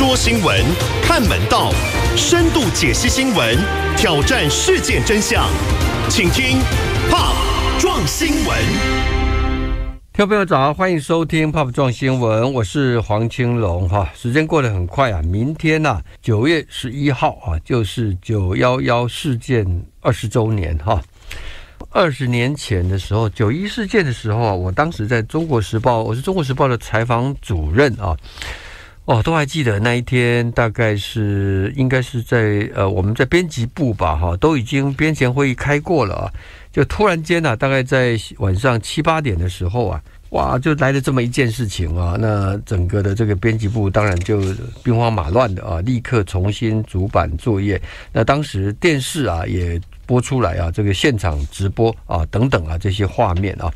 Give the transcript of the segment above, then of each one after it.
说新闻，看门道，深度解析新闻，挑战事件真相，请听 Pop 撞新闻。听众朋友早，欢迎收听 Pop 撞新闻，我是黄青龙哈。时间过得很快啊，明天呐、九月十一号啊，就是九幺幺事件二十周年哈。二十年前的时候，九一事件的时候啊，我当时在中国时报，我是中国时报的采访主任啊。哦，都还记得那一天，大概是应该是在呃，我们在编辑部吧，哈，都已经编前会议开过了啊，就突然间呢、大概在晚上七八点的时候啊，哇，就来了这么一件事情啊，那整个的这个编辑部当然就兵荒马乱的啊，立刻重新主板作业。那当时电视啊也播出来啊，这个现场直播啊等等啊这些画面啊，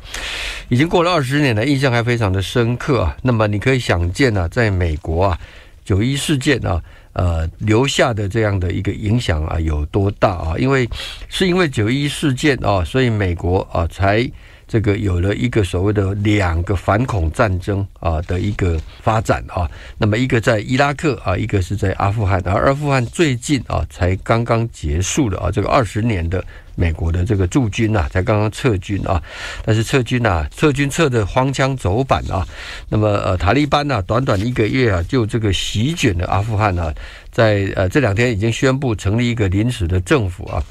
已经过了二十年了，印象还非常的深刻啊。那么你可以想见啊，在美国啊，九一事件啊。呃，留下的这样的一个影响啊，有多大啊？因为是因为九一事件啊，所以美国啊才这个有了一个所谓的两个反恐战争啊的一个发展啊。那么一个在伊拉克啊，一个是在阿富汗，而阿富汗最近啊才刚刚结束了啊，这个二十年的。美国的这个驻军呐、才刚刚撤军啊，但是撤军呐、撤军撤的荒腔走板啊。那么呃，塔利班呐、短短一个月啊，就这个席卷了阿富汗啊，在呃这两天已经宣布成立一个临时的政府啊，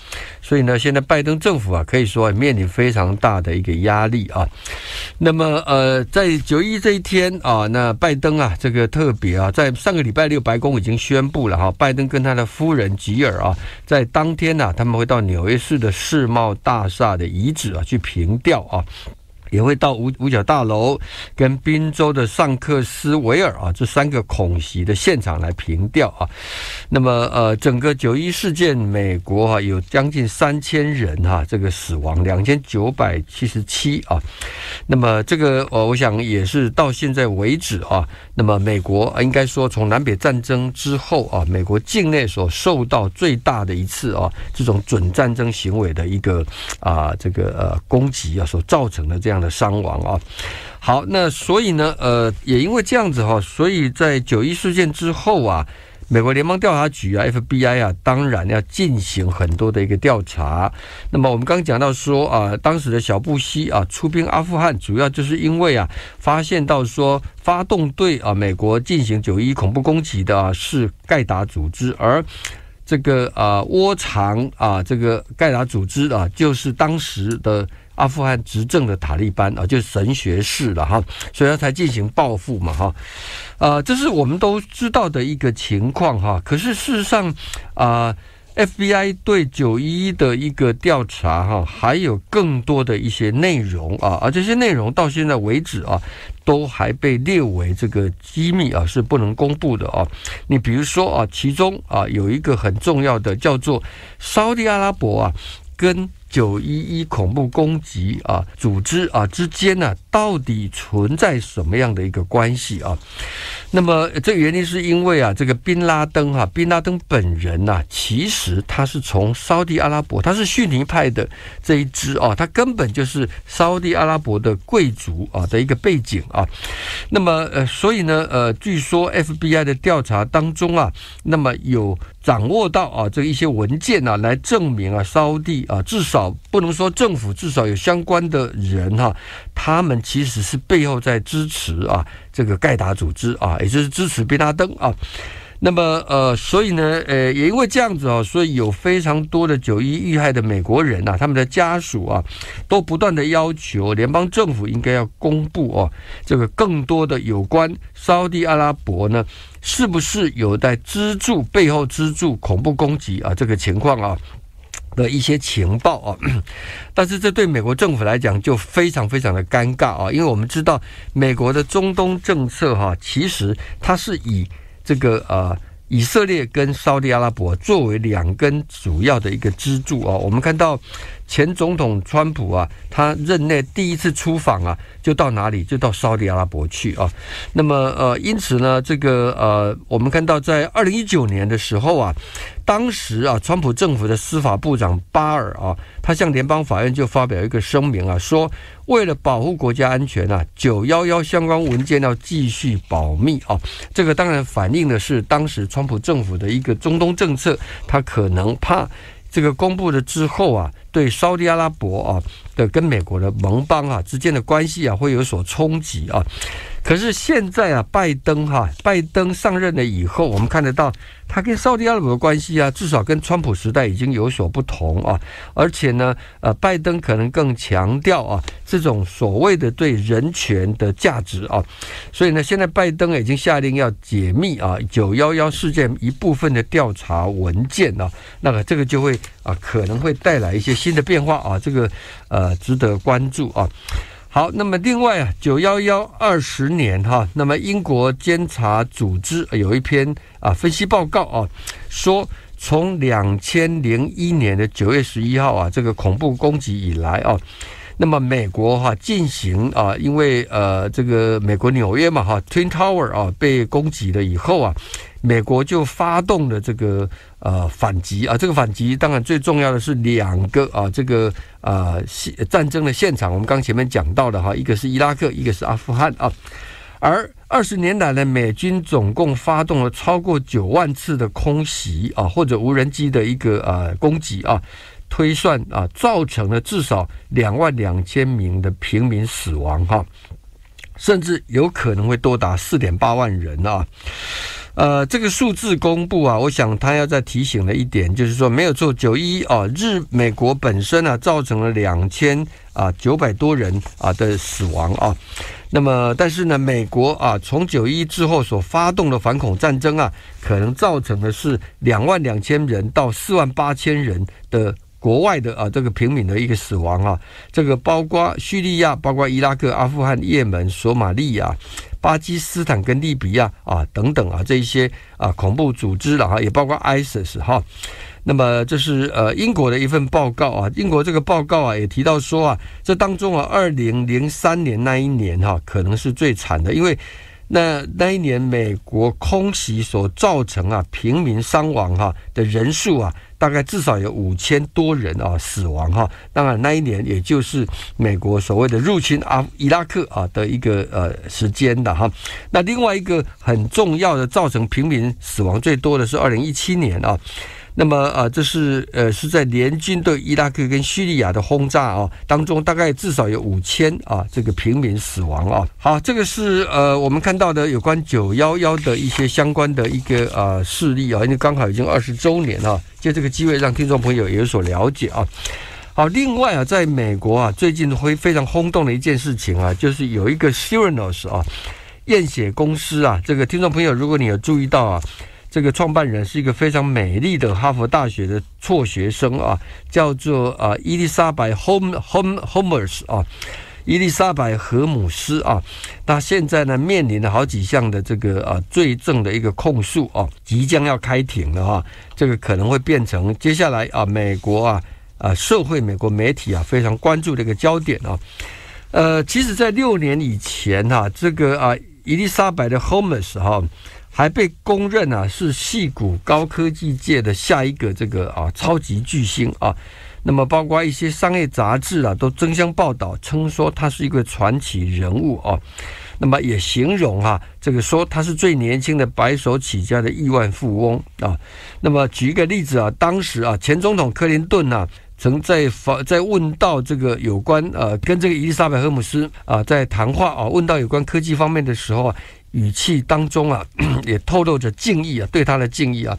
所以呢，现在拜登政府啊，可以说面临非常大的一个压力啊。那么呃，在九一这一天啊，那拜登啊，这个特别啊，在上个礼拜六，白宫已经宣布了哈，拜登跟他的夫人吉尔啊，在当天呢、他们会到纽约市的世贸大厦的遗址啊去凭吊啊。也会到五五角大楼跟宾州的尚克斯维尔啊这三个恐袭的现场来凭吊啊。那么呃，整个九一事件，美国啊、有将近三千人哈、这个死亡，两千九百七十七啊。那么这个呃，我想也是到现在为止啊，那么美国应该说从南北战争之后啊，美国境内所受到最大的一次啊这种准战争行为的一个啊这个呃攻击啊所造成的这样的伤亡啊。好，那所以呢，呃，也因为这样子哈、所以在九一事件之后啊。美国联邦调查局啊，FBI 啊，当然要进行很多的一个调查。那么我们刚刚讲到说啊，当时的小布希啊出兵阿富汗，主要就是因为啊，发现到说发动对啊美国进行九一恐怖攻击的啊是盖达组织，而这个啊窝藏啊这个盖达组织啊，就是当时的。阿富汗执政的塔利班啊，就是神学士了哈，所以他才进行报复嘛哈，呃，这是我们都知道的一个情况哈。可是事实上啊、FBI 对九一的一个调查哈，还有更多的一些内容啊，而这些内容到现在为止啊，都还被列为这个机密啊，是不能公布的啊。你比如说啊，其中啊有一个很重要的叫做沙地阿拉伯啊，跟九一一恐怖攻击啊组织啊之间呢、到底存在什么样的一个关系啊？那么这个原因是因为啊，这个宾拉登哈、宾拉登本人呐、其实他是从沙地阿拉伯，他是逊尼派的这一支啊，他根本就是沙地阿拉伯的贵族啊的一个背景啊。那么呃，所以呢，呃，据说 FBI 的调查当中啊，那么有掌握到啊这一些文件啊，来证明啊，沙地啊，至少不能说政府，至少有相关的人哈、他们其实是背后在支持啊这个盖达组织啊，也就是支持贝拉登啊。那么呃，所以呢，呃，也因为这样子哦，所以有非常多的九一遇害的美国人呐、他们的家属啊，都不断的要求联邦政府应该要公布哦，这个更多的有关沙地阿拉伯呢，是不是有在资助背后资助恐怖攻击啊这个情况啊。的一些情报啊，但是这对美国政府来讲就非常非常的尴尬啊，因为我们知道美国的中东政策哈、其实它是以这个呃以色列跟沙特阿拉伯作为两根主要的一个支柱啊。我们看到前总统川普啊，他任内第一次出访啊，就到哪里？就到沙特阿拉伯去啊。那么呃，因此呢，这个呃，我们看到在二零一九年的时候啊，当时啊，川普政府的司法部长巴尔啊，他向联邦法院就发表一个声明啊，说为了保护国家安全啊，九幺幺相关文件要继续保密啊。这个当然反映的是当时川普政府的一个中东政策，他可能怕这个公布了之后啊，对沙特阿拉伯啊的跟美国的盟邦啊之间的关系啊会有所冲击啊。可是现在啊，拜登哈，拜登上任了以后，我们看得到他跟沙特阿拉伯的关系啊，至少跟川普时代已经有所不同啊。而且呢，呃，拜登可能更强调啊，这种所谓的对人权的价值啊。所以呢，现在拜登已经下令要解密啊，九幺幺事件一部分的调查文件啊，那么这个就会啊，可能会带来一些新的变化啊，这个呃，值得关注啊。好，那么另外啊，九幺幺二十年哈，那么英国监察组织有一篇啊分析报告啊，说从两千零一年的九月十一号啊，这个恐怖攻击以来啊，那么美国哈进行啊，因为呃这个美国纽约嘛哈，Twin Tower 啊被攻击了以后啊。美国就发动了这个呃反击啊，这个反击当然最重要的是两个啊，这个啊现战争的现场，我们刚前面讲到的哈，一个是伊拉克，一个是阿富汗啊。而二十年来呢，美军总共发动了超过九万次的空袭啊，或者无人机的一个呃攻击啊，推算啊，造成了至少两万两千名的平民死亡哈，甚至有可能会多达四点八万人啊。呃，这个数字公布啊，我想他要再提醒了一点，就是说没有做九一啊，日美国本身啊，造成了两千啊九百多人啊的死亡啊。那么，但是呢，美国啊，从九一之后所发动的反恐战争啊，可能造成的是两万两千人到四万八千人的国外的啊这个平民的一个死亡啊。这个包括叙利亚、包括伊拉克、阿富汗、也门、索马利亚。巴基斯坦跟利比亚啊等等啊这一些啊恐怖组织了哈，也包括 ISIS 哈。那么这是呃英国的一份报告啊，英国这个报告啊也提到说啊，这当中啊二零零三年那一年哈可能是最惨的，因为。那那一年，美国空袭所造成啊平民伤亡哈的人数啊，大概至少有五千多人啊死亡哈。当然，那一年也就是美国所谓的入侵阿伊拉克啊的一个呃时间的哈。那另外一个很重要的造成平民死亡最多的是二零一七年啊。那么啊，这是呃是在联军对伊拉克跟叙利亚的轰炸啊当中，大概至少有五千啊这个平民死亡啊。好，这个是呃我们看到的有关九幺幺的一些相关的一个啊事例啊，因为刚好已经二十周年啊，借这个机会让听众朋友有所了解啊。好，另外啊，在美国啊，最近会非常轰动的一件事情啊，就是有一个 s i r i n o s 啊验血公司啊，这个听众朋友，如果你有注意到啊。这个创办人是一个非常美丽的哈佛大学的辍学生啊，叫做啊伊丽莎白 Hom Hom Homers 啊，伊丽莎白荷姆斯啊，那现在呢面临了好几项的这个啊罪证的一个控诉啊，即将要开庭了哈，这个可能会变成接下来啊美国啊啊社会美国媒体啊非常关注的一个焦点啊，呃，其实，在六年以前哈，这个啊伊丽莎白的 Homers 哈。还被公认啊是戏骨高科技界的下一个这个啊超级巨星啊，那么包括一些商业杂志啊都争相报道，称说他是一个传奇人物啊，那么也形容哈这个说他是最年轻的白手起家的亿万富翁啊，那么举一个例子啊，当时啊前总统克林顿啊曾在访在问到这个有关呃跟这个伊丽莎白·赫姆斯啊在谈话啊问到有关科技方面的时候啊。语气当中啊，也透露着敬意啊，对他的敬意啊。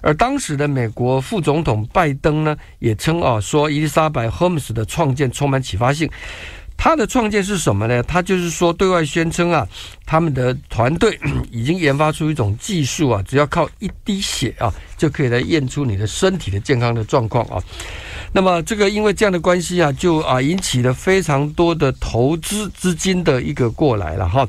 而当时的美国副总统拜登呢，也称啊，说伊丽莎白·赫姆斯的创建充满启发性。他的创建是什么呢？他就是说，对外宣称啊，他们的团队 已经研发出一种技术啊，只要靠一滴血啊，就可以来验出你的身体的健康的状况啊。那么这个因为这样的关系啊，就啊引起了非常多的投资资金的一个过来了哈。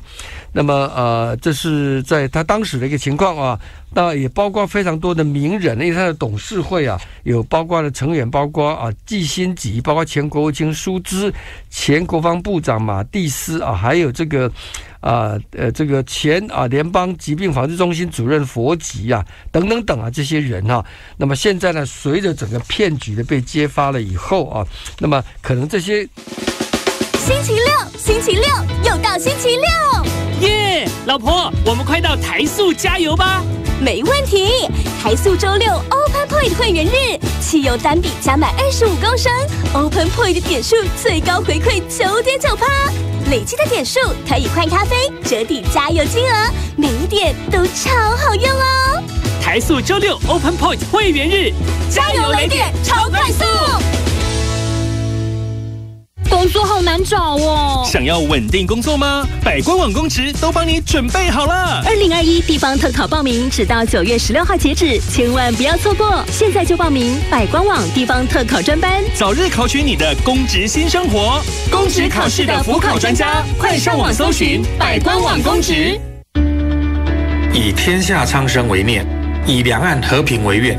那么呃，这是在他当时的一个情况啊。那也包括非常多的名人，因为他的董事会啊，有包括的成员，包括啊季新吉，包括前国务卿舒兹，前国防部长马蒂斯啊，还有这个啊呃这个前啊联邦疾病防治中心主任佛吉啊等等等啊这些人哈。那么现在呢，随着整个骗局的被揭发了以后啊，那么可能这些星期六，星期六又到星期六，耶！老婆，我们快到台塑加油吧。没问题，台塑周六 Open Point 会员日，汽油单笔加满二十五公升，Open Point 点数最高回馈九点九趴，累积的点数可以换咖啡，折抵加油金额，每一点都超好用哦。台塑周六 Open Point 会员日，加油雷点超快速。工作好难找哦！想要稳定工作吗？百官网公职都帮你准备好了。二零二一地方特考报名只到九月十六号截止，千万不要错过！现在就报名百官网地方特考专班，早日考取你的公职新生活。公职考试的辅考专家，快上网搜寻百官网公职。以天下苍生为念，以两岸和平为愿，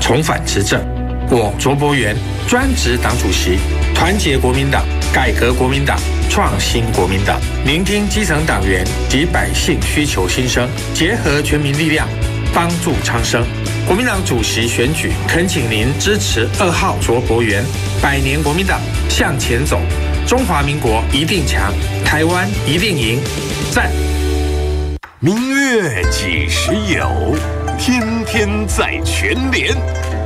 重返执政。我卓博源专职党主席。团结国民党，改革国民党，创新国民党，聆听基层党员及百姓需求心声，结合全民力量，帮助昌生。国民党主席选举，恳请您支持二号卓博源。百年国民党向前走，中华民国一定强，台湾一定赢。赞！明月几时有？天天在全联。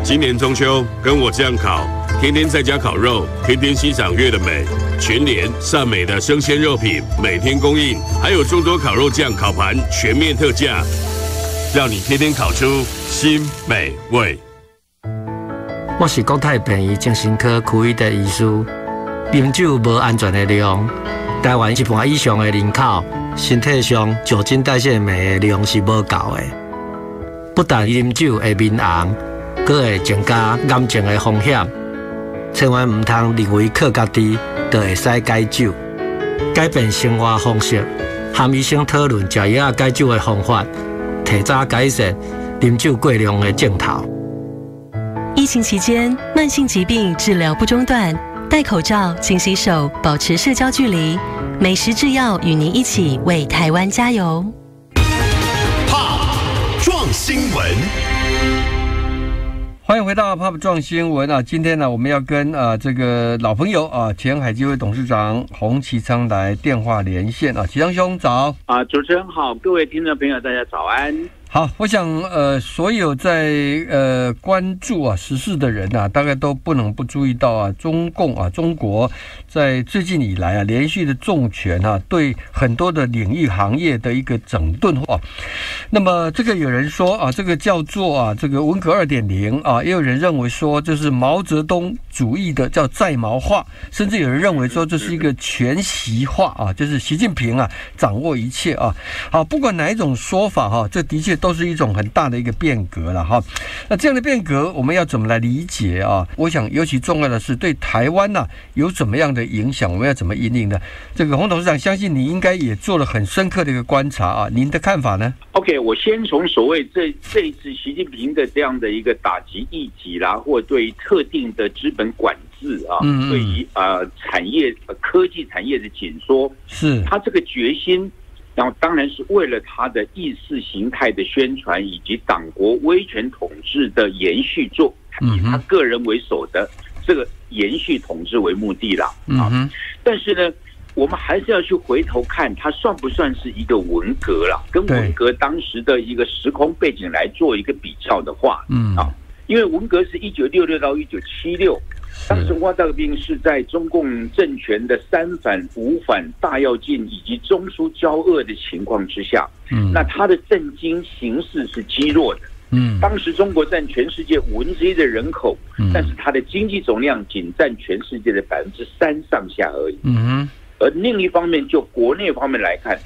今年中秋跟我这样烤。天天在家烤肉，天天欣赏月的美。全联善美的生鲜肉品每天供应，还有众多烤肉酱、烤盘全面特价，让你天天烤出新美味。我是国泰便宜精神科区的医师。饮酒无安全的量，台湾一半以上的人口身体上酒精代谢酶的量是无够的，不但饮酒会面红，更会增加癌症的风险。千万唔通认为靠家己就会使解酒，改变生活方式，和医生讨论食药解酒的方法，提早改善饮酒过量的镜头。疫情期间，慢性疾病治疗不中断，戴口罩、勤洗手、保持社交距离。美食制药与您一起为台湾加油。怕撞新闻。欢迎回到 Pop 撞新闻啊！今天呢，我们要跟啊这个老朋友啊前海基会董事长洪其昌来电话连线啊，其昌兄早啊！主持人好，各位听众朋友大家早安。好，我想呃，所有在呃关注啊时事的人啊，大概都不能不注意到啊，中共啊，中国在最近以来啊，连续的重拳啊，对很多的领域行业的一个整顿化。那么这个有人说啊，这个叫做啊，这个文革二点零啊，也有人认为说这是毛泽东主义的叫在毛化，甚至有人认为说这是一个全习化啊，就是习近平啊掌握一切啊。好，不管哪一种说法哈，这的确。都是一种很大的一个变革了哈，那这样的变革我们要怎么来理解啊？我想尤其重要的是对台湾呢有怎么样的影响？我们要怎么引领呢？这个洪董事长，相信你应该也做了很深刻的一个观察啊，您的看法呢？OK，我先从所谓这这一次习近平的这样的一个打击异己啦，或对特定的资本管制啊，对于呃产业科技产业的紧缩，是他这个决心。然后当然是为了他的意识形态的宣传以及党国威权统治的延续，做以他个人为首的这个延续统治为目的啦啊。但是呢，我们还是要去回头看，它算不算是一个文革了？跟文革当时的一个时空背景来做一个比较的话，嗯啊，因为文革是一九六六到一九七六。当时汪大兵是在中共政权的三反五反大跃进以及中苏交恶的情况之下，嗯，那他的政经形势是积弱的，嗯，当时中国占全世界五分之一的人口，嗯，但是它的经济总量仅占全世界的百分之三上下而已，嗯，而另一方面就国内方面来看，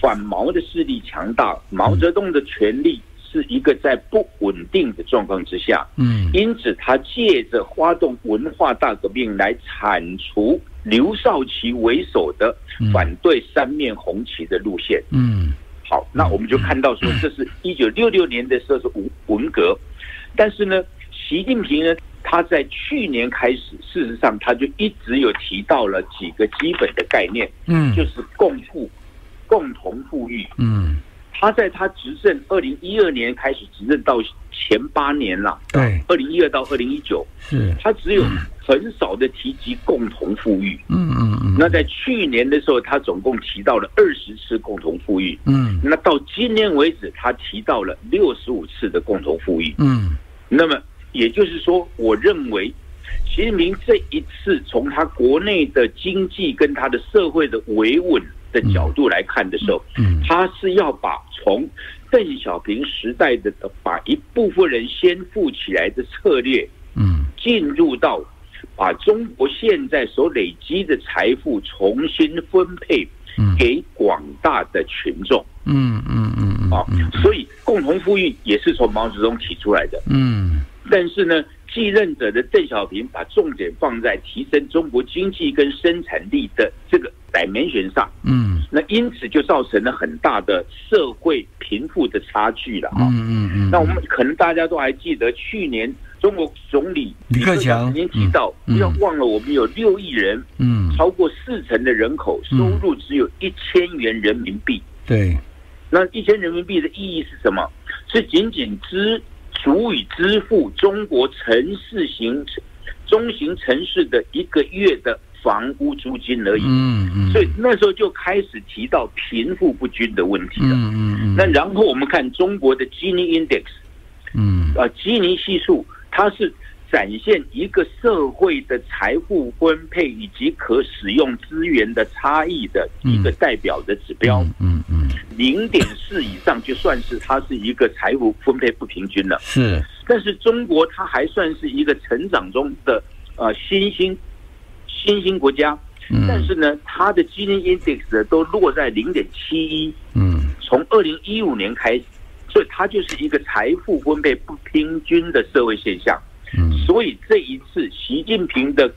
反毛的势力强大，毛泽东的权力。是一个在不稳定的状况之下，嗯。因此他借着发动文化大革命来铲除刘少奇为首的反对三面红旗的路线。嗯。好，那我们就看到说，这是一九六六年的时候是文文革，但是呢，习近平呢，他在去年开始，事实上他就一直有提到了几个基本的概念，嗯。就是共富、共同富裕。嗯，他在他执政二零一二年开始执政到前八年了，对，二零一二到二零一九，是，他只有很少的提及共同富裕。嗯嗯嗯，那在去年的时候，他总共提到了二十次共同富裕。嗯那到今年为止，他提到了六十五次的共同富裕。嗯那么也就是说，我认为习近平这一次从他国内的经济跟他的社会的维稳的角度来看的时候，嗯他是要把从邓小平时代的把一部分人先富起来的策略，嗯。进入到把中国现在所累积的财富重新分配嗯。给广大的群众。嗯嗯嗯嗯啊，所以共同富裕也是从毛泽东提出来的。嗯。但是呢，继任者的邓小平把重点放在提升中国经济跟生产力的这个 dimension 上，嗯。那因此就造成了很大的社会贫富的差距了啊。嗯嗯嗯，那我们可能大家都还记得，去年中国总理李克强。曾经提到，嗯不要忘了我们有六亿人，嗯超过四成的人口收入只有一千元人民币。对，那一千人民币的意义是什么？是仅仅支足以支付中国城市型中型城市的一个月的房屋租金而已。嗯嗯，所以那时候就开始提到贫富不均的问题了。嗯嗯嗯，那然后我们看中国的基尼 index，嗯啊，基尼系数，它是展现一个社会的财富分配以及可使用资源的差异的一个代表的指标。嗯嗯零点四以上就算是它是一个财富分配不平均了。是，但是中国它还算是一个成长中的呃新兴新兴国家，嗯。但是呢，它的基因 index 都落在零点七一，嗯。从二零一五年开始，所以它就是一个财富分配不平均的社会现象。嗯。所以这一次习近平的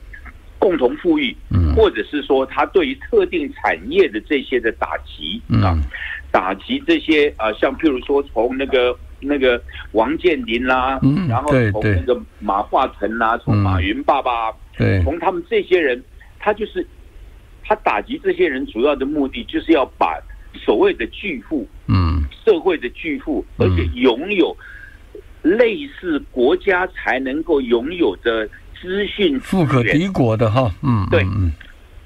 共同富裕，嗯。或者是说他对于特定产业的这些的打击啊嗯，打击这些啊，像譬如说从那个那个王健林啦，嗯然后从那个马化腾啦，从嗯。马云爸爸，对，从他们这些人，他就是他打击这些人主要的目的就是要把所谓的巨富嗯。社会的巨富，嗯。而且拥有类似国家才能够拥有的资讯富可敌国的哈，嗯对嗯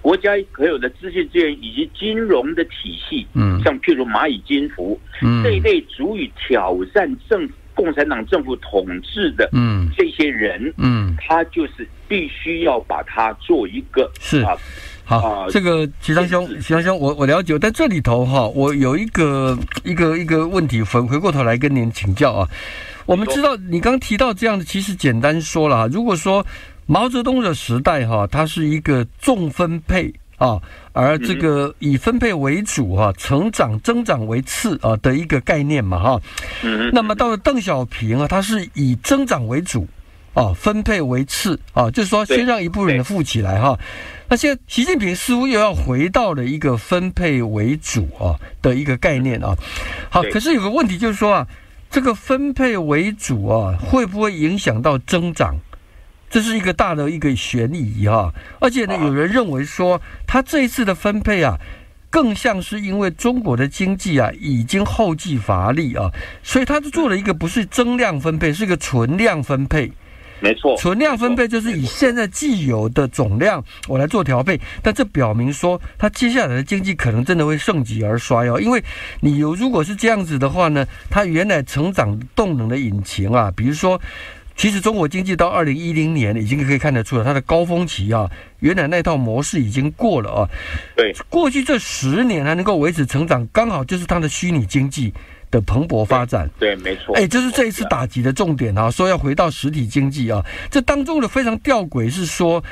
国家可有的资讯资源以及金融的体系，嗯。像譬如蚂蚁金服、嗯。这一类足以挑战政共产党政府统治的嗯。这些人，嗯。他就是必须要把它做一个是。啊好啊，这个齐长兄，齐长兄，我我了解，但这里头哈，我有一个一个一个问题，回回过头来跟您请教啊。我们知道你刚提到这样的，其实简单说了哈，如果说毛泽东的时代哈，它是一个重分配啊，而这个以分配为主哈，成长增长为次啊的一个概念嘛哈。嗯那么到了邓小平啊，他是以增长为主。啊，分配为次啊，就是说先让一部分人富起来哈。那现在习近平似乎又要回到了一个分配为主啊的一个概念啊。好，可是有个问题就是说啊，这个分配为主啊，会不会影响到增长？这是一个大的一个悬疑哈、而且呢，啊有人认为说，他这一次的分配啊，更像是因为中国的经济啊已经后继乏力啊，所以他就做了一个不是增量分配，是一个存量分配。没错，存量分配就是以现在既有的总量我来做调配，但这表明说它接下来的经济可能真的会盛极而衰哦，因为你有如果是这样子的话呢，它原来成长动能的引擎啊，比如说。其实中国经济到二零一零年已经可以看得出来，它的高峰期啊，原来那套模式已经过了啊。对，过去这十年还能够维持成长，刚好就是它的虚拟经济的蓬勃发展。对，没错。哎，这是这一次打击的重点啊，说要回到实体经济啊。这当中的非常吊诡是说，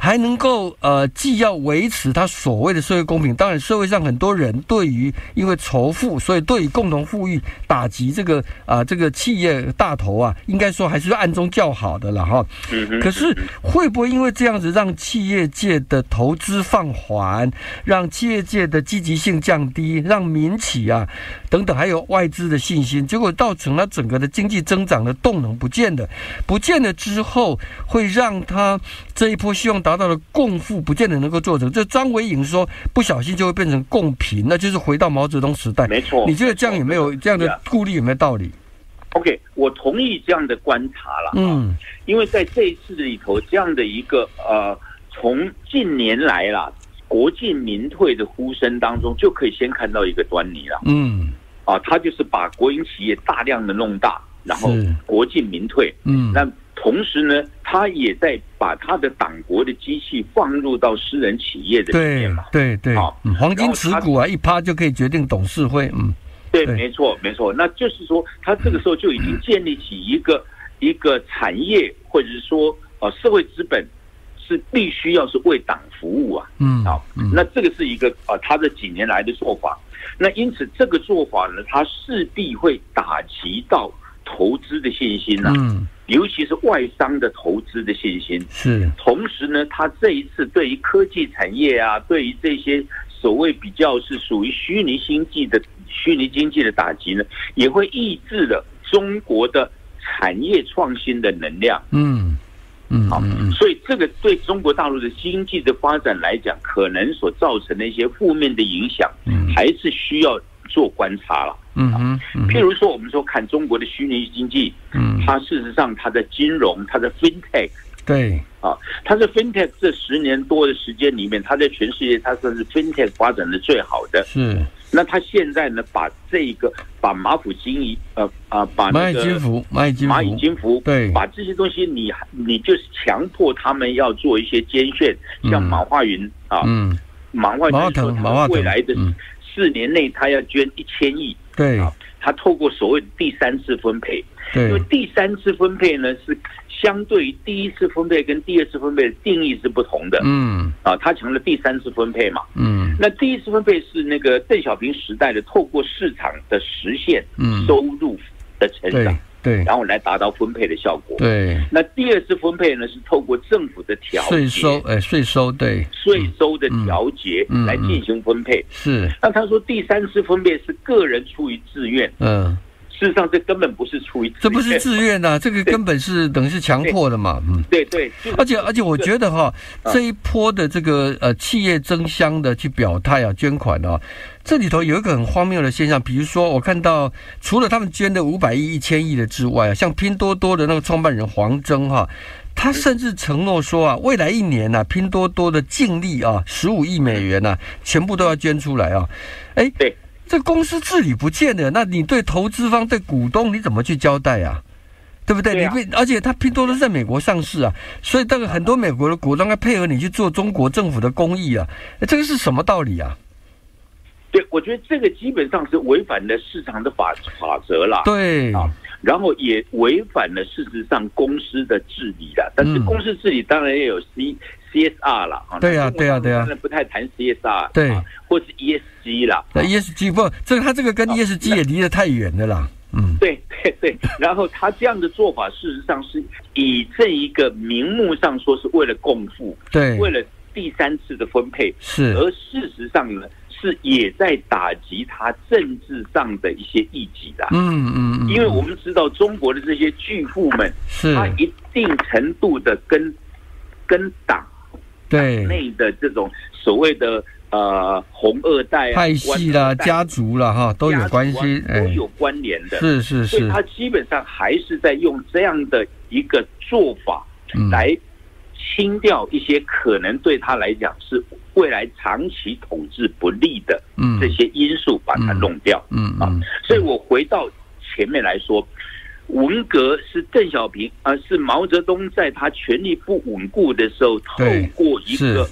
还能够呃，既要维持他所谓的社会公平，当然社会上很多人对于因为仇富，所以对于共同富裕打击这个啊这个企业大头啊，应该说还是暗中较好的了哈。可是会不会因为这样子让企业界的投资放缓，让企业界的积极性降低，让民企啊等等还有外资的信心，结果造成了整个的经济增长的动能不见的，不见了之后，会让他这一波希望。达到了共富，不见得能够做成。这张维颖说，不小心就会变成共贫，那就是回到毛泽东时代。没错，你觉得这样有没有这样的顾虑？有没有道理？OK，我同意这样的观察了。嗯，因为在这一次里头，这样的一个呃，从近年来啦，国进民退的呼声当中，就可以先看到一个端倪了。嗯，啊，他就是把国营企业大量的弄大，然后国进民退。嗯，那。同时呢，他也在把他的党国的机器放入到私人企业的里面嘛。对对，好，黄金持股啊，一趴就可以决定董事会。嗯，对，没错没错。那就是说，他这个时候就已经建立起一个一个产业，或者是说呃社会资本是必须要是为党服务啊。嗯，好，那这个是一个啊他这几年来的做法。那因此这个做法呢，他势必会打击到投资的信心呐。嗯。尤其是外商的投资的信心是，同时呢，他这一次对于科技产业啊，对于这些所谓比较是属于虚拟经济的虚拟经济的打击呢，也会抑制了中国的产业创新的能量。嗯嗯，好，所以这个对中国大陆的经济的发展来讲，可能所造成的一些负面的影响，还是需要。做观察了，嗯嗯，譬如说，我们说看中国的虚拟经济，嗯，它事实上它的金融，它的 fintech，对，啊，它的 fintech 这十年多的时间里面，它在全世界它算是 fintech 发展的最好的，是。那它现在呢，把这个把马虎金一呃啊，把蚂蚁金服，蚂蚁金蚂蚁金服，对，把这些东西你你就是强迫他们要做一些监线，像马化云啊，嗯，马化马化腾，马化腾未来的。四年内，他要捐一千亿。对，啊他透过所谓的第三次分配。对，因为第三次分配呢，是相对于第一次分配跟第二次分配的定义是不同的。嗯，啊，他成了第三次分配嘛。嗯，那第一次分配是那个邓小平时代的，透过市场的实现收入的成长。对，然后来达到分配的效果。对，那第二次分配呢，是透过政府的调税收，哎，税收对，税收的调节来进行分配。是，那他说第三次分配是个人出于自愿。嗯。事实上，这根本不是出于这不是自愿的，这个根本是等于是强迫的嘛。嗯，对对。而且而且，我觉得哈，这一波的这个呃企业争相的去表态啊，捐款啊，这里头有一个很荒谬的现象，比如说我看到除了他们捐的五百亿、一千亿的之外啊，像拼多多的那个创办人黄峥哈，他甚至承诺说啊，未来一年呢，拼多多的净利啊，十五亿美元呢，全部都要捐出来啊。哎，对。这公司治理不见的，那你对投资方、对股东你怎么去交代啊？对不对？你被而且他拼多多在美国上市啊，所以这个很多美国的股东要配合你去做中国政府的公益啊，这个是什么道理啊？对，我觉得这个基本上是违反了市场的法法则了。对啊，然后也违反了事实上公司的治理了。但是公司治理当然也有 C。CSR 了啊，对呀，对呀，对呀，不太谈 CSR，对，或是 ESG 了。那 ESG 不，这个他这个跟 ESG 也离得太远的啦。嗯，对 对对。然后他这样的做法，事实上是以这一个名目上说是为了共富，对，为了第三次的分配是，而事实上呢，是也在打击他政治上的一些异己的。嗯嗯嗯。因为我们知道中国的这些巨富们，是他一定程度的跟跟党。对内的这种所谓的呃红二代派系啦、家族啦，哈，都有关系，都有关联的。是是是，所以他基本上还是在用这样的一个做法来清掉一些可能对他来讲是未来长期统治不利的这些因素，把它弄掉。嗯啊，所以我回到前面来说。文革是邓小平啊，是毛泽东在他权力不稳固的时候，透过一个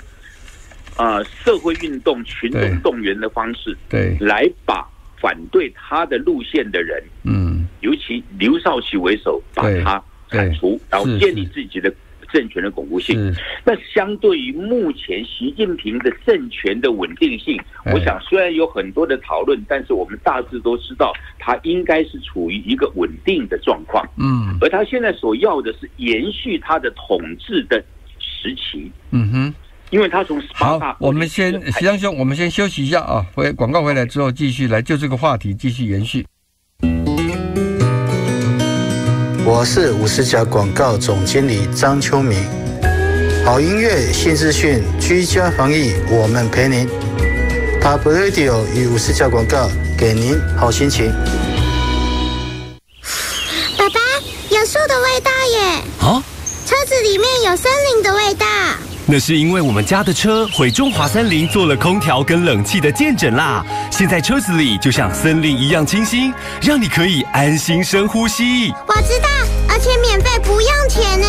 啊社会运动、群众动员的方式，对，来把反对他的路线的人，嗯，尤其刘少奇为首，把他铲除，然后建立自己的政权的巩固性。那相对于目前习近平的政权的稳定性，哎我想虽然有很多的讨论，但是我们大致都知道，他应该是处于一个稳定的状况。嗯而他现在所要的是延续他的统治的时期，嗯哼。因为他从十好，，我们先开徐江兄，我们先休息一下啊，回广告回来之后继续来就这个话题继续延续。我是五十甲广告总经理张秋明。好音乐、新资讯、居家防疫，我们陪您。Pop Radio 与五十甲广告给您好心情。爸爸，有树的味道耶！啊，车子里面有森林的味道。那是因为我们家的车回中华森林做了空调跟冷气的见证啦。现在车子里就像森林一样清新，让你可以安心深呼吸，我知道，而且免费不用钱呢。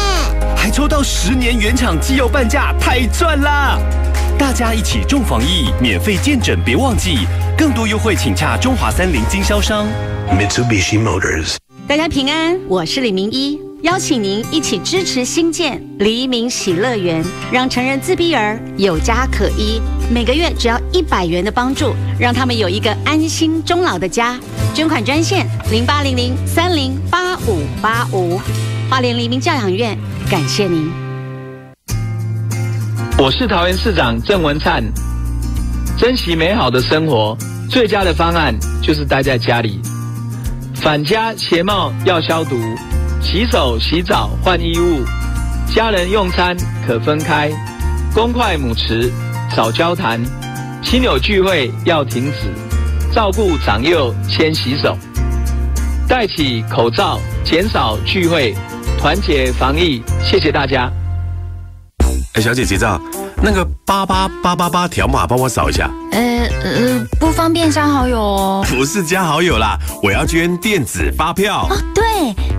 还抽到十年原厂机油半价，太赚啦！大家一起重防疫，免费见诊别忘记，更多优惠请洽中华三菱经销商。Mitsubishi Motors. 大家平安，我是李明一，邀请您一起支持新建黎明喜乐园，让成人自闭儿有家可依。每个月只要一百元的帮助，让他们有一个安心终老的家。捐款专线零八零零三零八五八五，花莲黎明教养院，感谢您。我是桃园市长郑文灿。珍惜美好的生活，最佳的方案就是待在家里。返家鞋帽要消毒，洗手洗澡换衣物，家人用餐可分开，公筷母匙少交谈，亲友聚会要停止，照顾长幼先洗手，戴起口罩减少聚会，团结防疫，谢谢大家。哎，小姐结账，那个八八八八八条码帮我扫一下。呃呃，不方便加好友哦。不是加好友啦，我要捐电子发票。哦，对，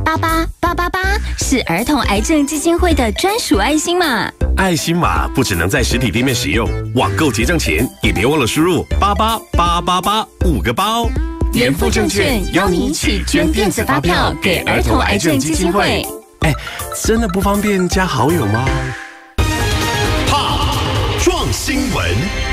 八八八八八是儿童癌症基金会的专属爱心码。爱心码不只能在实体店面使用，网购结账前也别忘了输入八八八八八五个八哦。元富证券邀你一起捐电子发票给儿童癌症基金会。哎，真的不方便加好友吗？怕撞新闻。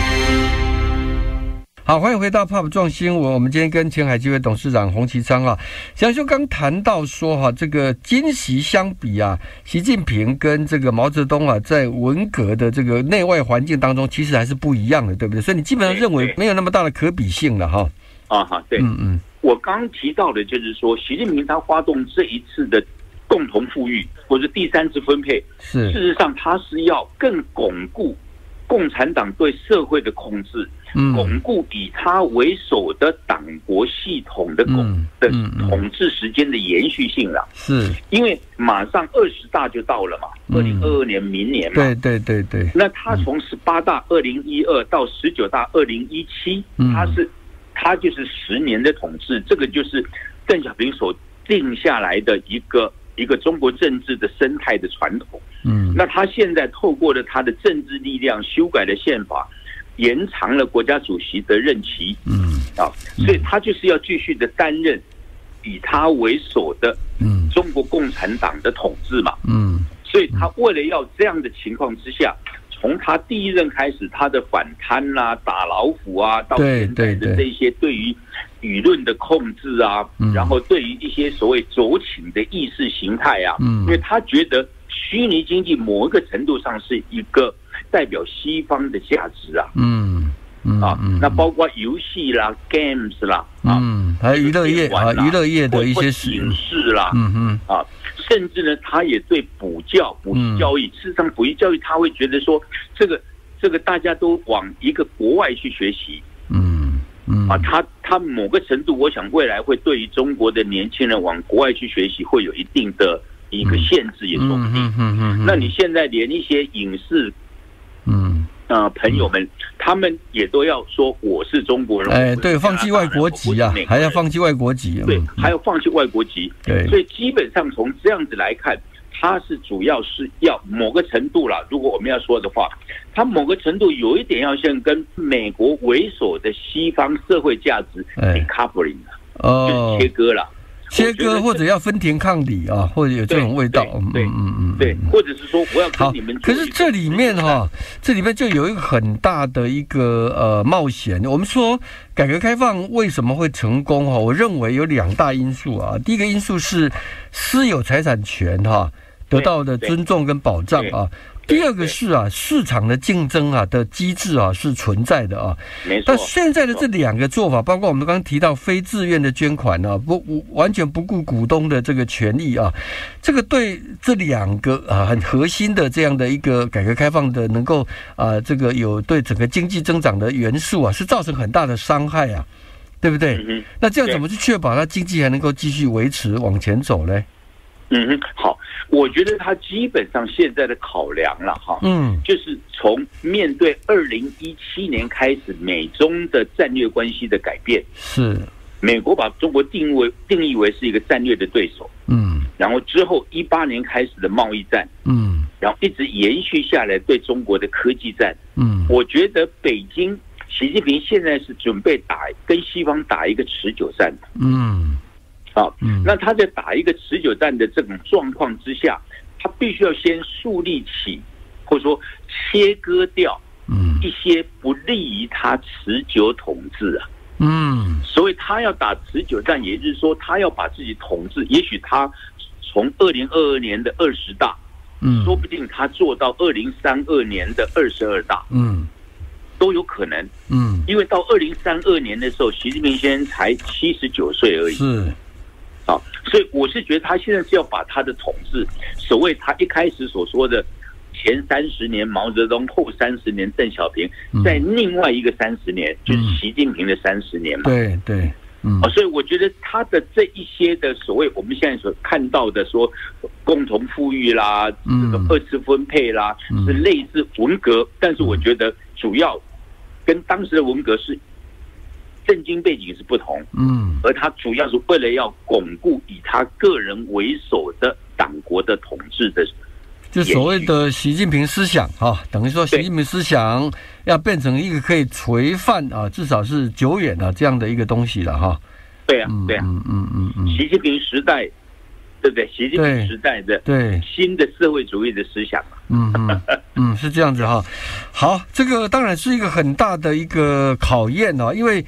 好，欢迎回到 Pop 撞新闻。我们今天跟前海基会董事长洪其昌啊，蒋兄刚谈到说哈、这个今习相比啊，习近平跟这个毛泽东啊，在文革的这个内外环境当中，其实还是不一样的，对不对？所以你基本上认为没有那么大的可比性了哈。啊哈，对，嗯嗯，我刚提到的就是说，习近平他发动这一次的共同富裕或者第三次分配，是事实上他是要更巩固共产党对社会的控制，嗯巩固以他为首的党国系统的巩、嗯的统治时间的延续性了。是，因为马上二十大就到了嘛，二零二二年明年嘛，对对对对，那他从十八大二零一二到十九大二零一七，嗯。他是他就是十年的统治，这个就是邓小平所定下来的一个一个中国政治的生态的传统。嗯，那他现在透过了他的政治力量，修改了宪法，延长了国家主席的任期，嗯。啊，所以他就是要继续的担任以他为首的嗯。中国共产党的统治嘛。嗯。所以他为了要这样的情况之下，从他第一任开始，他的反贪啦、打老虎啊，到现在的这些对于舆论的控制啊，嗯。然后对于一些所谓左倾的意识形态啊，嗯。因为他觉得虚拟经济某一个程度上是一个代表西方的价值啊，嗯嗯啊，那包括游戏啦、games 啦，嗯，还有娱乐业啊，娱乐业的一些事，影视啦，嗯嗯。啊，甚至呢，他也对补教、补习教育，事实上，补习教育他会觉得说，这个这个大家都往一个国外去学习，嗯嗯。啊，他他某个程度，我想未来会对于中国的年轻人往国外去学习会有一定的一个限制，也说不定。嗯嗯嗯，那你现在连一些影视嗯。那朋友们，他们也都要说我是中国人，哎，对，放弃外国籍啊，还要放弃外国籍，对嗯，还要放弃外国籍，对。所以基本上从这样子来看，它是主要是要某个程度啦。如果我们要说的话，它某个程度有一点要像跟美国为首的西方社会价值哎。decoupling 了，哦。就是切割了。切割或者要分庭抗礼啊，或者有这种味道，嗯对嗯嗯，对，或者是说我要跟你们。可是这里面哈，这里面就有一个很大的一个呃冒险。我们说改革开放为什么会成功哈？我认为有两大因素啊。第一个因素是私有财产权哈得到的尊重跟保障啊。第二个是啊，市场的竞争啊的机制啊是存在的啊。没错。但现在的这两个做法，包括我们刚刚提到非自愿的捐款啊，不完全不顾股东的这个权益啊，这个对这两个啊很核心的这样的一个改革开放的能够啊这个有对整个经济增长的元素啊，是造成很大的伤害啊，对不对？那这样怎么去确保它经济还能够继续维持往前走呢？嗯哼，好，我觉得他基本上现在的考量了哈，嗯，就是从面对二零一七年开始美中的战略关系的改变，是。美国把中国定位定义为是一个战略的对手，嗯，然后之后一八年开始的贸易战，嗯，然后一直延续下来对中国的科技战，嗯，我觉得北京习近平现在是准备打跟西方打一个持久战，嗯。啊，那他在打一个持久战的这种状况之下，他必须要先树立起，或者说切割掉，嗯，一些不利于他持久统治啊，嗯，所以他要打持久战，也就是说他要把自己统治，也许他从二零二二年的二十大，嗯，说不定他做到二零三二年的二十二大，嗯，都有可能，嗯，因为到二零三二年的时候，习近平先生才七十九岁而已，是。啊，所以我是觉得他现在是要把他的统治，所谓他一开始所说的前三十年毛泽东，后三十年邓小平，在另外一个三十年就是习近平的三十年嘛。对对，嗯，啊，所以我觉得他的这一些的所谓我们现在所看到的说共同富裕啦，这个二次分配啦，是类似文革，但是我觉得主要跟当时的文革是。政经背景是不同，嗯，而他主要是为了要巩固以他个人为首的党国的统治的，就所谓的习近平思想哈，等于说习近平思想要变成一个可以垂范啊，至少是久远的这样的一个东西了哈。对啊，对啊，嗯嗯嗯嗯，习近平时代，对不对？习近平时代的对新的社会主义的思想嗯嗯嗯，是这样子哈。好，这个当然是一个很大的一个考验哦，因为。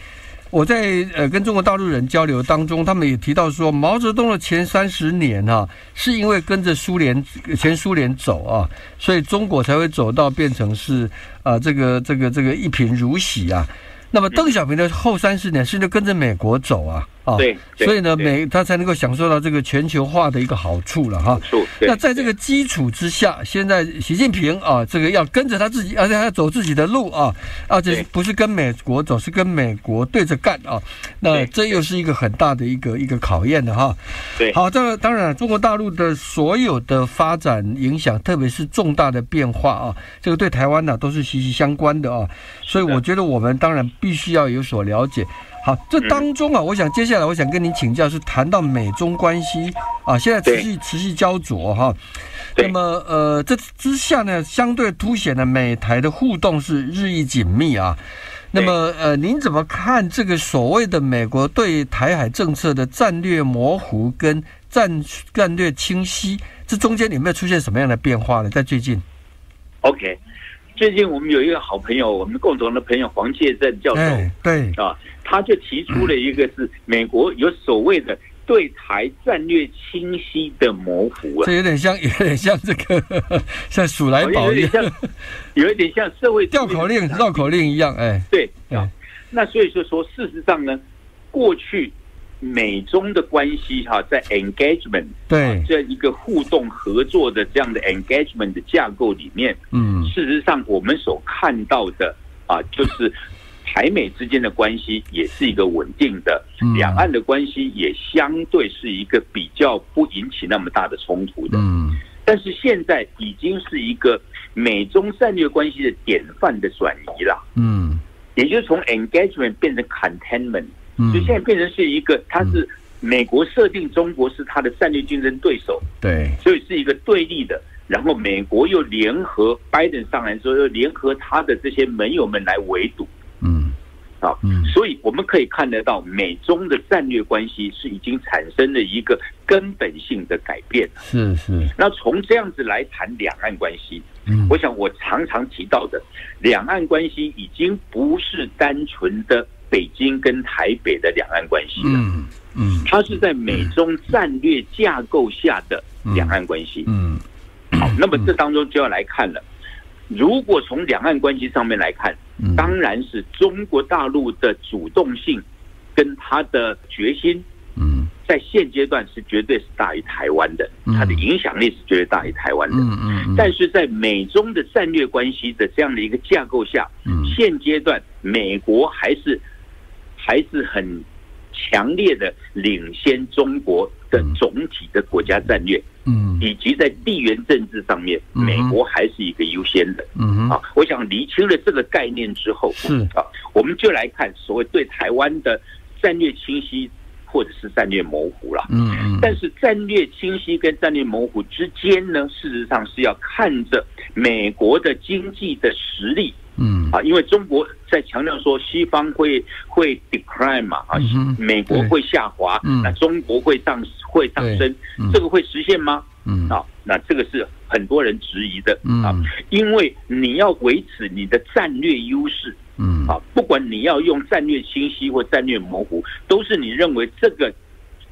我在呃跟中国大陆人交流当中，他们也提到说，毛泽东的前三十年啊，是因为跟着苏联前苏联走啊，所以中国才会走到变成是啊这个这个这个一贫如洗啊。那么邓小平的后三十年是就跟着美国走啊，啊，对，所以呢，美他才能够享受到这个全球化的一个好处了哈。那在这个基础之下，现在习近平啊，这个要跟着他自己，而且要走自己的路啊，而且不是跟美国走，是跟美国对着干啊。那这又是一个很大的一个一个考验的哈。对，好，这当然中国大陆的所有的发展影响，特别是重大的变化啊，这个对台湾呢都是息息相关的啊。所以我觉得我们当然。必须要有所了解。好，这当中啊，我想接下来我想跟您请教，是谈到美中关系啊，现在持续持续焦灼哈。那么呃，这之下呢，相对凸显了美台的互动是日益紧密啊。那么呃，您怎么看这个所谓的美国对台海政策的战略模糊跟战战略清晰？这中间有没有出现什么样的变化呢？在最近？OK。最近我们有一个好朋友，我们共同的朋友黄介正教授，对啊，他就提出了一个是美国有所谓的对台战略清晰的模糊啊，这有点像，有点像这个像鼠来宝一样，有一点像社会绕口令、绕口令一样，哎，对啊，那所以就说，事实上呢，过去。美中的关系哈，在 engagement 对。这一个互动合作的这样的 engagement 的架构里面，嗯，事实上我们所看到的啊，就是台美之间的关系也是一个稳定的，两岸的关系也相对是一个比较不引起那么大的冲突的，嗯，但是现在已经是一个美中战略关系的典范的转移了，嗯，也就是从 engagement 变成 containment。所以现在变成是一个，它是美国设定中国是它的战略竞争对手，对，所以是一个对立的。然后美国又联合拜登上来之后，又联合他的这些盟友们来围堵，嗯，啊，所以我们可以看得到，美中的战略关系是已经产生了一个根本性的改变。是是。那从这样子来谈两岸关系，嗯，我想我常常提到的，两岸关系已经不是单纯的北京跟台北的两岸关系了，嗯嗯，它是在美中战略架构下的两岸关系。嗯，好，那么这当中就要来看了。如果从两岸关系上面来看，当然是中国大陆的主动性跟他的决心，嗯，在现阶段是绝对是大于台湾的，它的影响力是绝对大于台湾的。嗯嗯。但是在美中的战略关系的这样的一个架构下，嗯，现阶段美国还是还是很强烈的领先中国的总体的国家战略。嗯，以及在地缘政治上面，美国还是一个优先的。嗯啊，我想厘清了这个概念之后，是啊，我们就来看所谓对台湾的战略清晰或者是战略模糊了。嗯嗯。但是战略清晰跟战略模糊之间呢，事实上是要看着美国的经济的实力。嗯。啊，因为中国在强调说西方会会 decline 嘛啊，美国会下滑，那中国会上会上升，这个会实现吗？嗯。啊，那这个是很多人质疑的啊，因为你要维持你的战略优势，嗯。啊，不管你要用战略清晰或战略模糊，都是你认为这个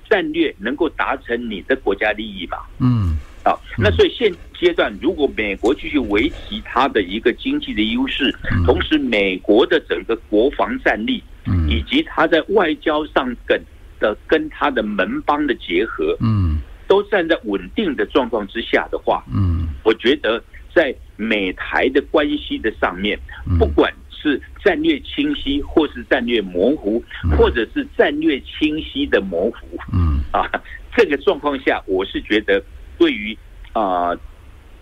战略能够达成你的国家利益吧？嗯。啊，那所以现阶段，如果美国继续维持它的一个经济的优势，同时美国的整个国防战力，以及它在外交上跟的跟它的门邦的结合，嗯，都站在稳定的状况之下的话，嗯，我觉得在美台的关系的上面，不管是战略清晰，或是战略模糊，或者是战略清晰的模糊，嗯，啊，这个状况下，我是觉得。对于啊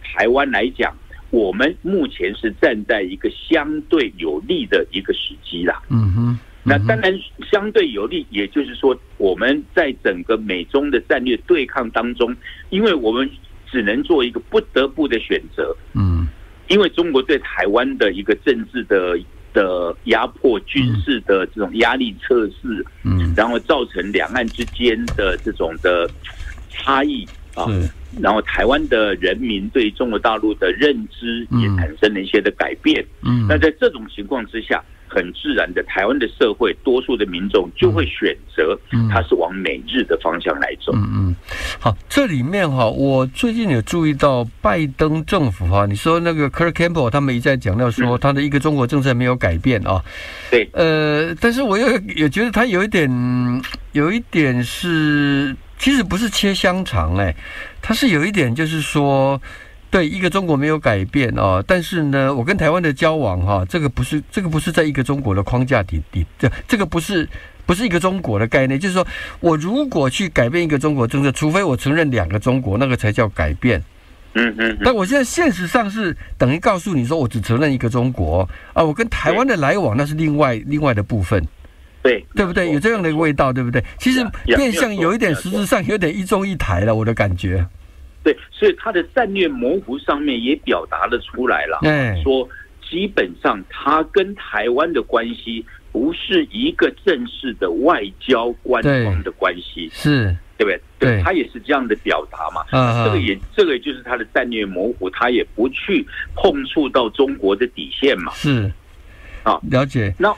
台湾来讲，我们目前是站在一个相对有利的一个时机啦。嗯哼，那当然相对有利，也就是说我们在整个美中的战略对抗当中，因为我们只能做一个不得不的选择。嗯，因为中国对台湾的一个政治的的压迫、军事的这种压力测试，嗯，然后造成两岸之间的这种的差异啊。然后台湾的人民对中国大陆的认知也产生了一些的改变。嗯，那在这种情况之下，很自然的，台湾的社会多数的民众就会选择，它是往美日的方向来走。嗯嗯，好，这里面哈，我最近有注意到拜登政府哈，你说那个 Kirk Campbell 他们一再强调说，他的一个中国政策没有改变啊。对，呃，但是我又也觉得他有一点，有一点是。其实不是切香肠哎，它是有一点，就是说，对一个中国没有改变哦，但是呢，我跟台湾的交往哈，这个不是这个不是在一个中国的框架底底，这这个不是不是一个中国的概念，就是说我如果去改变一个中国政策，除非我承认两个中国，那个才叫改变。嗯嗯。但我现在现实上是等于告诉你说，我只承认一个中国啊，我跟台湾的来往那是另外另外的部分。对，对不对？有这样的一个味道，对不对？其实变相有一点，实质上有点一中一台了，我的感觉。对，所以他的战略模糊上面也表达了出来了，说基本上他跟台湾的关系不是一个正式的外交官方的关系，是对不对？对，他也是这样的表达嘛。嗯这个也，这个就是他的战略模糊，他也不去碰触到中国的底线嘛。是啊，了解。那。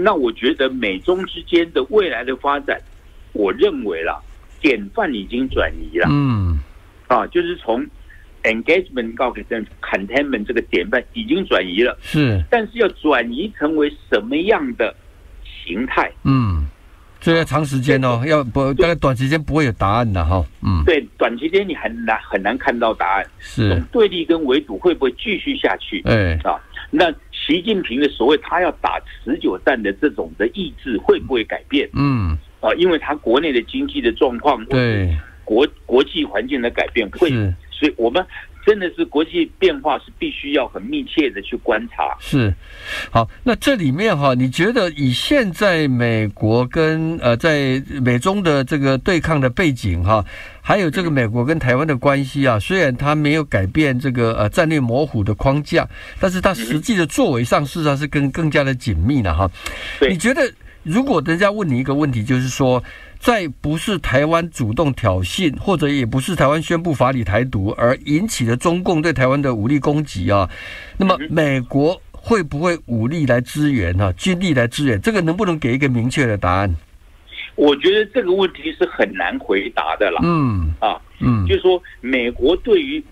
那我觉得美中之间的未来的发展，我认为啦，典范已经转移了。嗯，啊，就是从 engagement 到 containment 这个典范已经转移了。是，但是要转移成为什么样的形态？嗯，这要长时间哦，要不大概短时间不会有答案的哈。嗯，对，短时间你很难很难看到答案。是，对立跟围堵会不会继续下去？哎，啊。那习近平的所谓他要打持久战的这种的意志会不会改变？嗯，啊，因为他国内的经济的状况，对，国国际环境的改变会，所以我们真的是国际变化是必须要很密切的去观察。是，好，那这里面哈，你觉得以现在美国跟呃在美中的这个对抗的背景哈，还有这个美国跟台湾的关系啊，虽然它没有改变这个呃战略模糊的框架，但是它实际的作为上事实上是更更加的紧密了哈。你觉得如果人家问你一个问题，就是说？在不是台湾主动挑衅，或者也不是台湾宣布法理台独而引起的中共对台湾的武力攻击啊，那么美国会不会武力来支援啊？军力来支援？这个能不能给一个明确的答案？我觉得这个问题是很难回答的啦。嗯啊，嗯，就是说美国对于。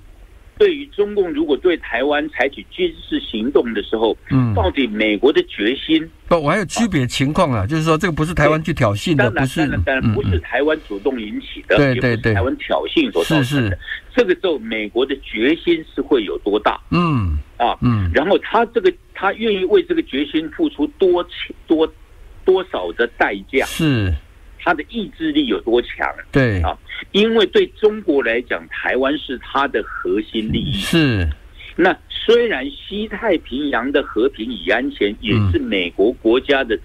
对于中共如果对台湾采取军事行动的时候，嗯，到底美国的决心？不，我还有区别情况啊，就是说这个不是台湾去挑衅的，不是，当然不是台湾主动引起的，对对对，台湾挑衅所造成的。这个时候，美国的决心是会有多大？嗯啊嗯，然后他这个他愿意为这个决心付出多多多少的代价？是。他的意志力有多强？对啊，因为对中国来讲，台湾是他的核心利益。是。那虽然西太平洋的和平与安全也是美国国家的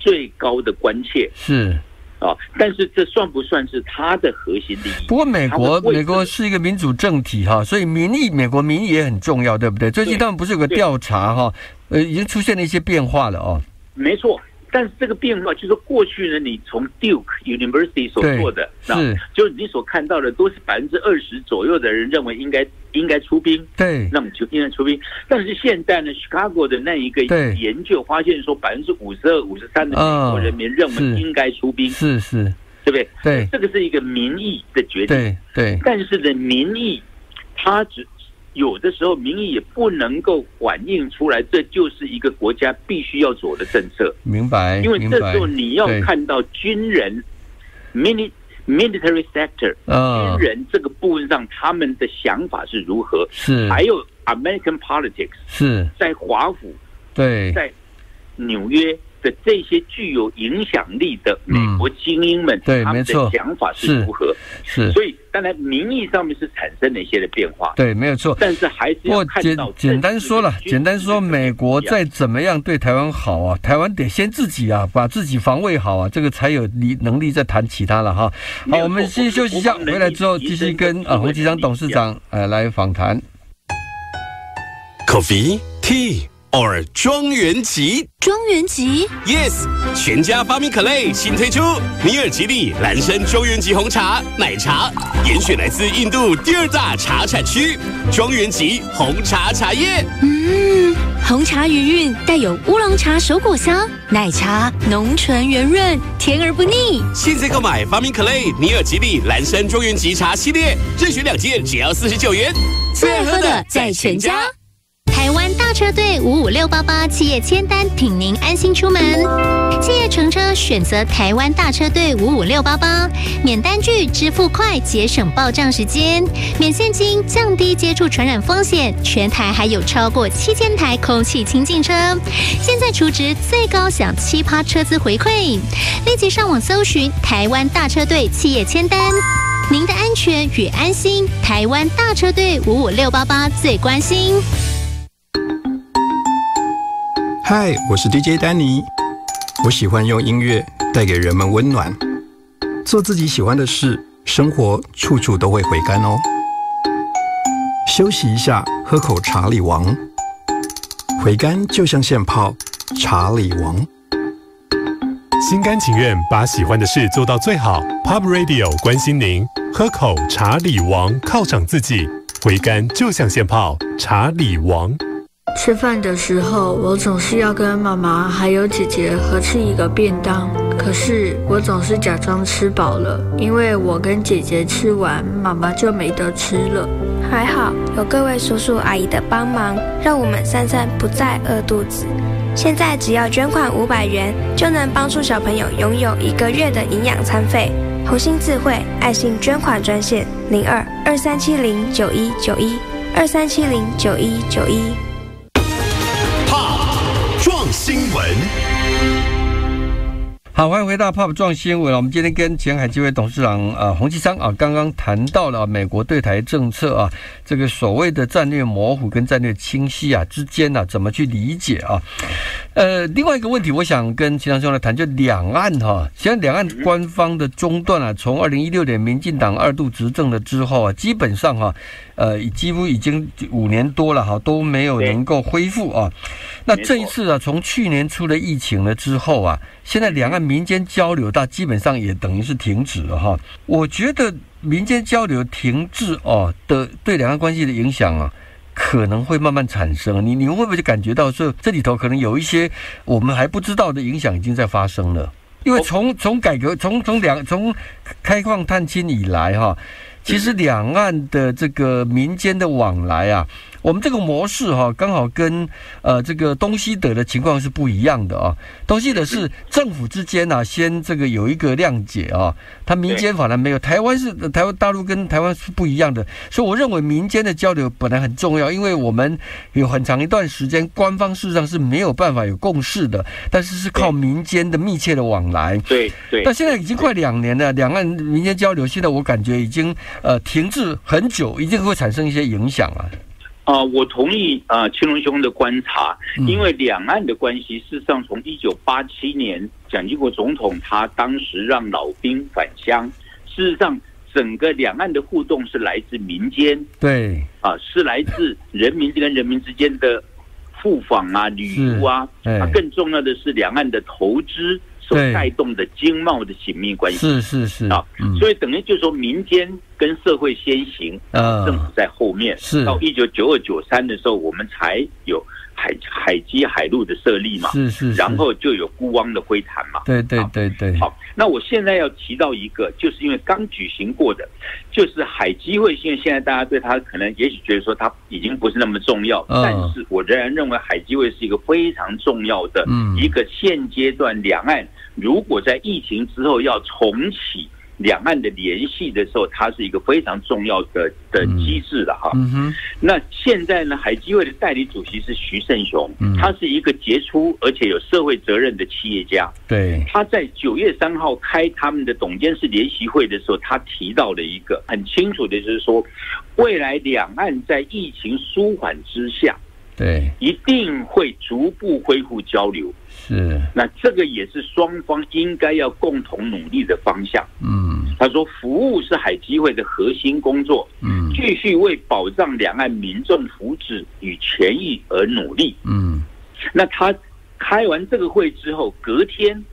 最高的关切。是。啊，但是这算不算是他的核心利益？不过美国美国是一个民主政体哈，所以民意美国民意也很重要，对不对？最近他们不是有个调查哈？呃，已经出现了一些变化了哦。没错。但是这个变化就是过去呢，你从 Duke University 所做的，是，就是你所看到的都是百分之二十左右的人认为应该应该出兵，对，那么就应该出兵。但是现在呢，Chicago 的那一个研究发现说，百分之五十二、五十三的美国人民认为应该出兵，是是，对不对？对，这个是一个民意的决定，对对。但是呢，民意它只。有的时候民意也不能够反映出来，这就是一个国家必须要走的政策。明白，因为这时候你要看到军人，mini military sector，军人这个部分上他们的想法是如何？是，还有 American politics，是在华府，对，在纽约。的这些具有影响力的美国精英们，对没错想法是如何？是，所以当然名义上面是产生了一些的变化。对，没有错。但是还是要看到。简单说了，简单说，美国再怎么样对台湾好啊，台湾得先自己啊，把自己防卫好啊，这个才有力能力再谈其他了哈。好，我们先休息一下，回来之后继续跟啊洪吉章董事长呃来访谈。Coffee Tea。Or 庄园吉，庄园吉，Yes，全家发明可类新推出尼尔吉利蓝山庄园吉红茶奶茶，严选来自印度第二大茶产区庄园吉红茶茶叶。嗯，红茶余韵带有乌龙茶手果香，奶茶浓醇圆润，甜而不腻。现在购买发明可类尼尔吉利蓝山庄园吉茶系列，任选两件只要四十九元，最爱喝的在全家。台湾大车队五五六八八企业签单，挺您安心出门。企业乘车选择台湾大车队五五六八八，免单据，支付快，节省报账时间，免现金，降低接触传染风险。全台还有超过七千台空气清净车，现在储值最高享七趴车资回馈。立即上网搜寻台湾大车队企业签单，您的安全与安心，台湾大车队五五六八八最关心。嗨，我是 DJ 丹尼。我喜欢用音乐带给人们温暖，做自己喜欢的事，生活处处都会回甘哦。休息一下，喝口茶里王，回甘就像现泡茶里王。心甘情愿把喜欢的事做到最好。Pub Radio 关心您，喝口茶里王犒赏自己，回甘就像现泡茶里王。吃饭的时候，我总是要跟妈妈还有姐姐合吃一个便当，可是我总是假装吃饱了，因为我跟姐姐吃完，妈妈就没得吃了。还好有各位叔叔阿姨的帮忙，让我们珊珊不再饿肚子。现在只要捐款五百元，就能帮助小朋友拥有一个月的营养餐费。红星智慧爱心捐款专线：零二二三七零九一九一二三七零九一九一。闻。好，欢迎回到 Pop 撞新闻。我们今天跟前海基会董事长呃洪其昌啊，刚刚谈到了美国对台政策啊，这个所谓的战略模糊跟战略清晰啊之间呢，怎么去理解啊？呃，另外一个问题，我想跟其昌兄来谈，就两岸哈，现在两岸官方的中断啊，从二零一六年民进党二度执政了之后啊，基本上哈，呃，几乎已经五年多了哈，都没有能够恢复啊。那这一次啊，从去年出了疫情了之后啊，现在两岸民间交流，大基本上也等于是停止了哈。我觉得民间交流停滞哦的对两岸关系的影响啊，可能会慢慢产生。你你会不会就感觉到说，这里头可能有一些我们还不知道的影响已经在发生了？因为从从改革从从两从开矿探亲以来哈，其实两岸的这个民间的往来啊。我们这个模式哈，刚好跟呃这个东西德的情况是不一样的啊。东西德是政府之间呢，先这个有一个谅解啊，它民间反而没有。台湾是台湾大陆跟台湾是不一样的，所以我认为民间的交流本来很重要，因为我们有很长一段时间，官方事实上是没有办法有共识的，但是是靠民间的密切的往来。对对。但现在已经快两年了，两岸民间交流现在我感觉已经呃停滞很久，一定会产生一些影响啊。啊，我同意啊，青龙兄的观察，因为两岸的关系，事实上从一九八七年蒋经国总统他当时让老兵返乡，事实上整个两岸的互动是来自民间，对，啊，是来自人民跟人民之间的互访啊、旅游啊，啊，更重要的是两岸的投资。所带动的经贸的紧密关系是是是啊，所以等于就是说民间跟社会先行，政府在后面。是到一九九二九三的时候，我们才有海海基海陆的设立嘛。是是，然后就有孤汪的会谈嘛。对对对对。好，那我现在要提到一个，就是因为刚举行过的，就是海基会，因为现在大家对它可能也许觉得说它已经不是那么重要，但是我仍然认为海基会是一个非常重要的一个现阶段两岸。如果在疫情之后要重启两岸的联系的时候，它是一个非常重要的的机制了哈。那现在呢，海基会的代理主席是徐胜雄，他是一个杰出而且有社会责任的企业家。对，他在九月三号开他们的董监事联席会的时候，他提到了一个很清楚的，就是说未来两岸在疫情舒缓之下。对，一定会逐步恢复交流。是，那这个也是双方应该要共同努力的方向。嗯，他说，服务是海基会的核心工作。嗯，继续为保障两岸民众福祉与权益而努力。嗯，那他开完这个会之后，隔天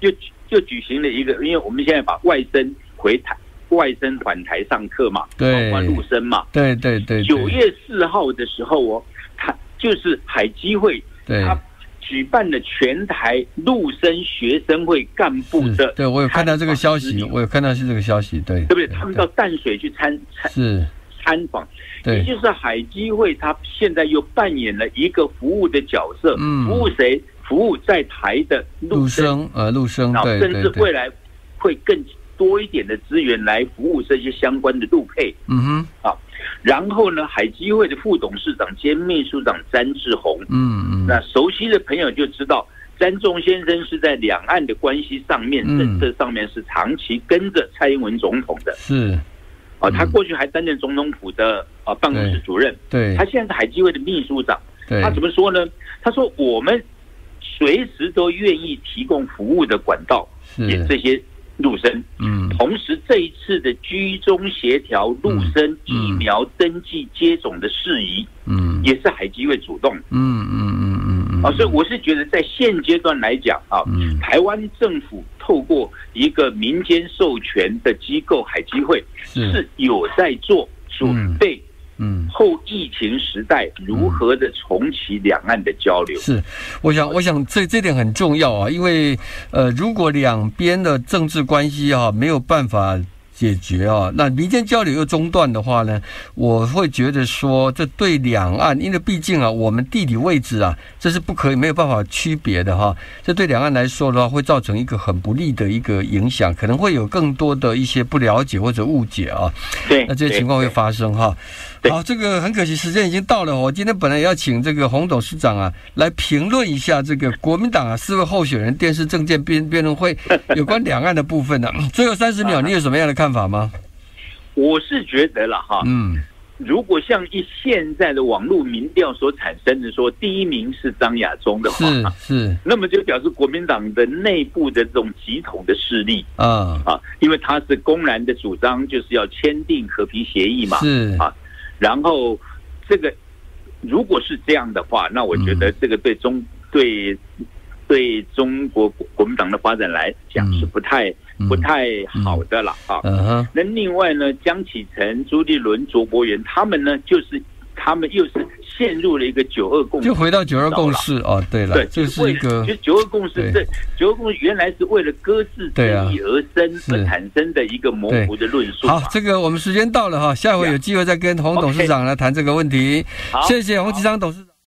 就就举行了一个，因为我们现在把外甥回台，外甥返台上课嘛，对，陆生嘛，对对对。九月四号的时候哦。他就是海基会，他举办了全台陆生学生会干部的，对我有看到这个消息，我有看到是这个消息，对，对不对？他们到淡水去参参是。参访，也就是海基会，他现在又扮演了一个服务的角色，嗯。服务谁？服务在台的陆生，呃，陆生，对甚至未来会更多一点的资源来服务这些相关的陆配，嗯哼，啊。然后呢，海基会的副董事长兼秘书长詹志宏，嗯嗯，那熟悉的朋友就知道，詹仲先生是在两岸的关系上面、政策上面是长期跟着蔡英文总统的，是，啊，他过去还担任总统府的啊办公室主任，对，他现在是海基会的秘书长，对，他怎么说呢？他说我们随时都愿意提供服务的管道给这些。陆生，嗯，同时这一次的居中协调陆生疫苗登记接种的事宜，嗯，也是海基会主动，嗯嗯嗯嗯嗯，啊，所以我是觉得在现阶段来讲啊，台湾政府透过一个民间授权的机构海基会是。有在做准备。嗯，后疫情时代如何的重启两岸的交流？是，我想，我想这这点很重要啊，因为呃，如果两边的政治关系啊没有办法解决啊。那民间交流又中断的话呢，我会觉得说，这对两岸，因为毕竟啊，我们地理位置啊，这是不可以没有办法区别的哈。这对两岸来说的话，会造成一个很不利的一个影响，可能会有更多的一些不了解或者误解啊。对，那这些情况会发生哈。好，这个很可惜，时间已经到了。我今天本来要请这个洪董事长啊来评论一下这个国民党啊四位候选人电视政见辩辩论会 有关两岸的部分呢。最后三十秒，你有什么样的看法吗？我是觉得了哈，嗯，如果像一现在的网络民调所产生的说第一名是张亚中的话，是是，那么就表示国民党的内部的这种集统的势力啊啊，因为他是公然的主张就是要签订和平协议嘛，是啊。然后，这个如果是这样的话，那我觉得这个对中对对中国国民党的发展来讲是不太不太好的了啊。那另外呢，江启臣、朱立伦、卓博源他们呢，就是他们又是。陷入了一个九二共识，就回到九二共识哦。对了，对，这是一个，就九二共识，对九二共识原来是为了搁置争议而生而产生的一个模糊的论述。好，这个我们时间到了哈，下回有机会再跟洪董事长来谈这个问题。谢谢洪其昌董事长。